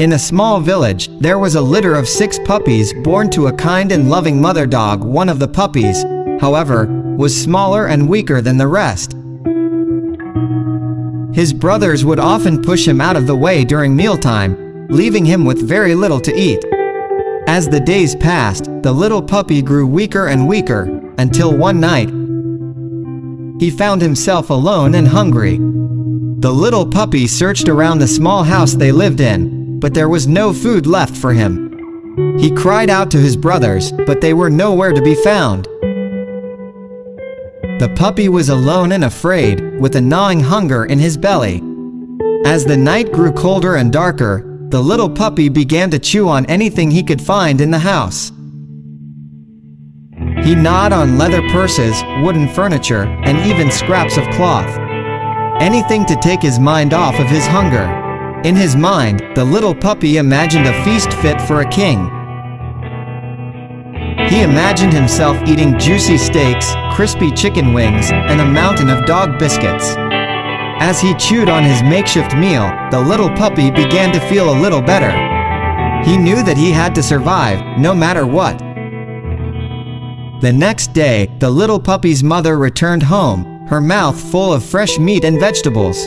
In a small village, there was a litter of six puppies born to a kind and loving mother dog. One of the puppies, however, was smaller and weaker than the rest. His brothers would often push him out of the way during mealtime, leaving him with very little to eat. As the days passed, the little puppy grew weaker and weaker, until one night, he found himself alone and hungry. The little puppy searched around the small house they lived in, but there was no food left for him. He cried out to his brothers, but they were nowhere to be found. The puppy was alone and afraid, with a gnawing hunger in his belly. As the night grew colder and darker, the little puppy began to chew on anything he could find in the house. He gnawed on leather purses, wooden furniture, and even scraps of cloth. Anything to take his mind off of his hunger. In his mind, the little puppy imagined a feast fit for a king. He imagined himself eating juicy steaks, crispy chicken wings, and a mountain of dog biscuits. As he chewed on his makeshift meal, the little puppy began to feel a little better. He knew that he had to survive, no matter what. The next day, the little puppy's mother returned home, her mouth full of fresh meat and vegetables.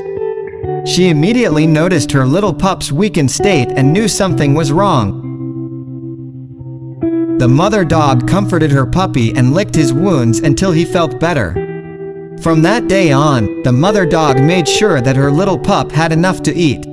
She immediately noticed her little pup's weakened state and knew something was wrong. The mother dog comforted her puppy and licked his wounds until he felt better. From that day on, the mother dog made sure that her little pup had enough to eat.